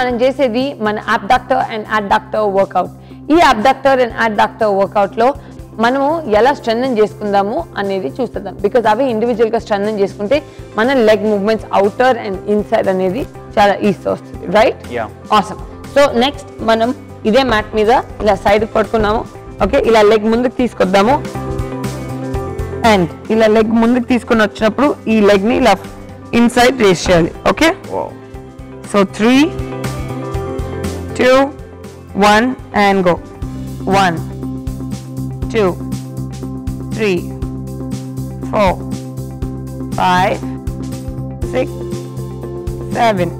మనం చేసేది మన అబ్డక్టర్ అండ్ అడ్డక్టర్ వర్కౌట్ ఈ అబ్డక్టర్ అండ్ అడ్డక్టర్ వర్కౌట్లో మనము ఎలా స్ట్రెంథన్ చేసుకుందాము అనేది చూస్తుందాం. బికాజ్ అవి ఇండివిజువల్గా స్ట్రెంథన్ చేసుకుంటే మన leg movements outer and inside అనేది చాలా ఈజీ వస్తుంది. రైట్. ఆసమ్ సో నెక్స్ట్ మనం ఇదే మ్యాట్ మీద ఇలా సైడ్ పడుకున్నాము ఓకే ఇలా లెగ్ ముందుకు తీసుకొద్దాము. అండ్ ఇలా లెగ్ ముందుకు తీసుకొని వచ్చినప్పుడు ఈ లెగ్ని ఇలా ఇన్సైడ్ రేస్ చేయాలి. Okay. So three two, one and go one two, three four five six seven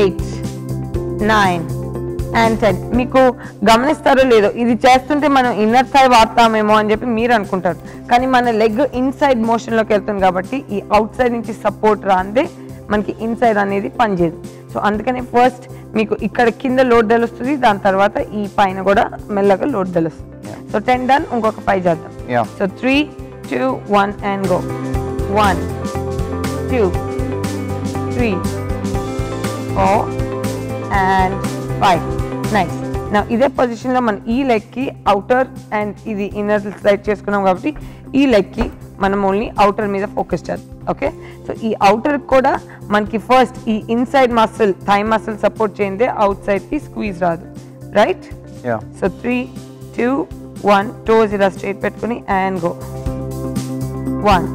eight nine and ten మీకు గమనిస్తారో లేదో ఇది చేస్తుంటే మనం ఇన్నర్ థై వాడతామేమో అని చెప్పి మీరు అనుకుంటారు. కానీ మన లెగ్ ఇన్సైడ్ మోషన్లోకి వెళ్తుంది కాబట్టి ఈ అవుట్ సైడ్ నుంచి సపోర్ట్ రాందే మనకి ఇన్సైడ్ అనేది పనిచేయదు. సో అందుకని ఫస్ట్ మీకు ఇక్కడ కింద లోడ్ తెలుస్తుంది దాని తర్వాత ఈ పైన కూడా మెల్లగా లోడ్ తెలుస్తుంది. సో టెన్ డన్ ఇంకొక ఫైవ్ చేద్దాం. So three two one and go one two three four and five nice నా ఇదే పొజిషన్లో మనం ఈ లెగ్కి అవుటర్ అండ్ ఇది ఇన్నర్ సైడ్ చేసుకున్నాం కాబట్టి ఈ లెగ్కి మనం ఓన్లీ అవుటర్ మీద ఫోకస్ చేద్దాం ఓకే సో ఈ అవుటర్ కూడా మనకి ఫస్ట్ ఈ inside muscle thigh muscle support చేయందే out సైడ్కి స్క్వీజ్ రాదు right. So three two one toes ఇలా స్ట్రైట్ పెట్టుకుని and go one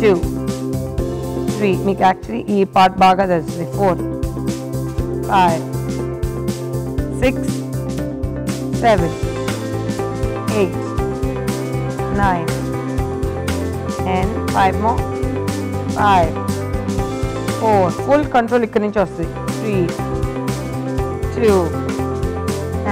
two three మీకు యాక్చువల్లీ ఈ పార్ట్ బాగా తెలుస్తుంది. Four five six seven eight nine and five more five four full control ఇక్కడ నుంచి వస్తుంది. త్రీ టూ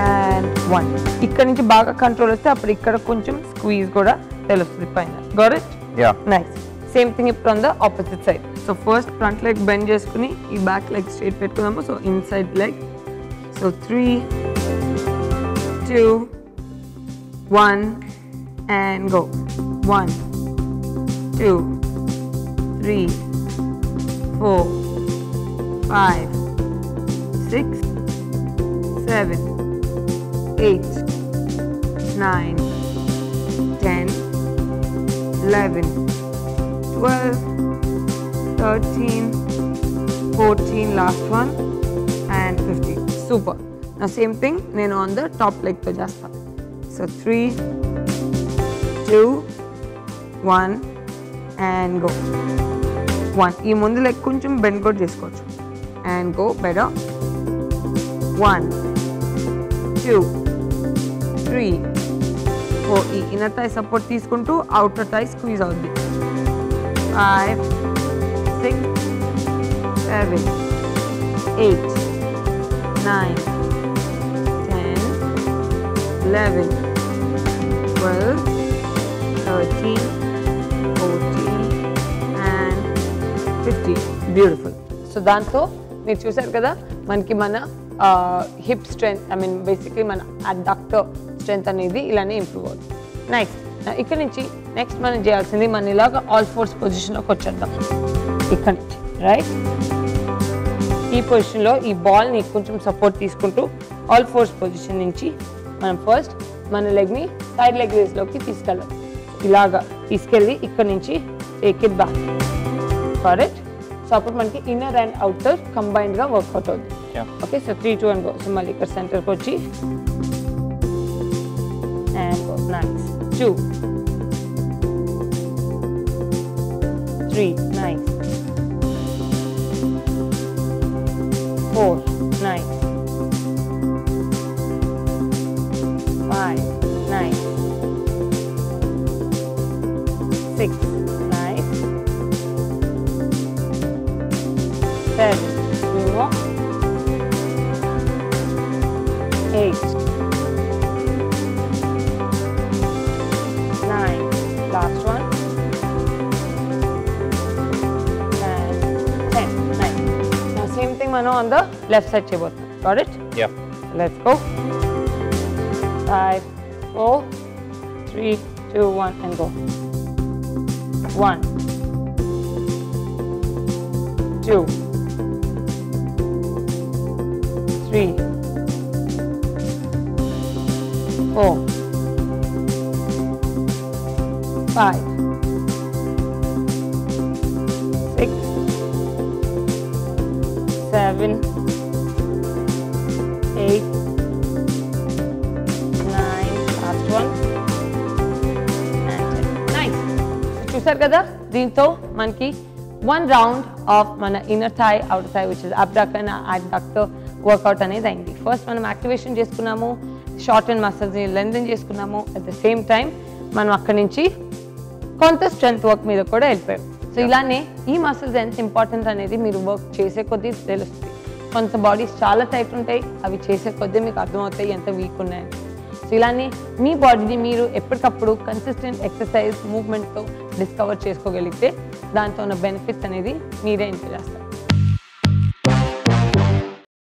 అండ్ వన్ ఇక్కడ నుంచి బాగా కంట్రోల్ వస్తే అప్పుడు ఇక్కడ కొంచెం స్క్వీజ్ కూడా తెలుస్తుంది పైన. గోరెట్ Yeah. నైస్ సేమ్ థింగ్ ఇప్పుడు on the opposite side so first front leg bend చేసుకుని ఈ బ్యాక్ లెగ్ స్ట్రైట్ పెట్టుకుందాము. So inside leg so three two one and go one two, three, four, five, six, seven, eight, nine, ten, eleven, twelve, thirteen, fourteen. last one and 15 super. Now same thing. Then on the top leg to just so 3 2 1 and go one ఈ ముందు leg కొంచెం bend కూడా చేసుకోవచ్చు and go better one two three ఓ ఈ inner thigh support తీసుకుంటూ outer thigh squeeze అవుద్ది five six seven eight nine ten eleven twelve thirteen beautiful so దాంతో మీరు చూసారు కదా మనకి మన hip strength I mean basically మన అడాక్టర్ స్ట్రెంత్ అనేది ఇలానే ఇంప్రూవ్ అవుతుంది. నైస్ ఇక్కడ నుంచి నెక్స్ట్ మనం చేయాల్సింది మన ఇలాగ ఆల్ ఫోర్స్ పొజిషన్లోకి వచ్చేద్దాం. ఇక్కడ నుంచి రైట్ ఈ పొజిషన్లో ఈ బాల్ని కొంచెం సపోర్ట్ తీసుకుంటూ ఆల్ ఫోర్స్ పొజిషన్ నుంచి మనం ఫస్ట్ మన లెగ్ని సైడ్ లెగ్ రేస్లోకి తీసుకెళ్ళాలి. ఇలాగా తీసుకెళ్ళి ఇక్కడ నుంచి take it back correct so అప్పుడు మనకి ఇన్నర్ అండ్ అవుటర్ కంబైన్డ్గా వర్కౌట్ అవుతుంది Yeah. Okay so three two and go so మళ్ళీ ఇక్కడ సెంటర్కి వచ్చి and go nice two three nice four nice five nice six eight, nine, last one, ten, nine. Now same thing Mano on the left side table. Got it? Yeah. Let's go. Five, four, three, two, one, and go. One, two, three. three four five six seven eight nine last one nine చూసారు కదా దీంతో మనకి one round of మన inner thigh out thigh which is abduct and adduct workout అనేది అయింది first మనం activation చేసుకున్నాము short and మసిల్స్ని లెందన్ చేసుకున్నాము. అట్ ద సేమ్ టైం మనం అక్కడి నుంచి కొంత స్ట్రెంత్ వర్క్ మీద కూడా వెళ్ళిపోయాం. సో ఇలానే ఈ మసిల్స్ ఎంత ఇంపార్టెంట్ అనేది మీరు వర్క్ చేసే కొద్దీ తెలుస్తుంది. కొంత బాడీస్ చాలా టైట్ ఉంటాయి అవి చేసే కొద్దీ మీకు అర్థమవుతాయి ఎంత వీక్ ఉన్నాయని. సో ఇలానే మీ బాడీని మీరు ఎప్పటికప్పుడు కన్సిస్టెంట్ ఎక్సర్సైజ్ మూవ్మెంట్తో డిస్కవర్ చేసుకోగలిగితే దాంతో ఉన్న బెనిఫిట్స్ అనేది మీరే ఎంజాయ్ చేస్తారు.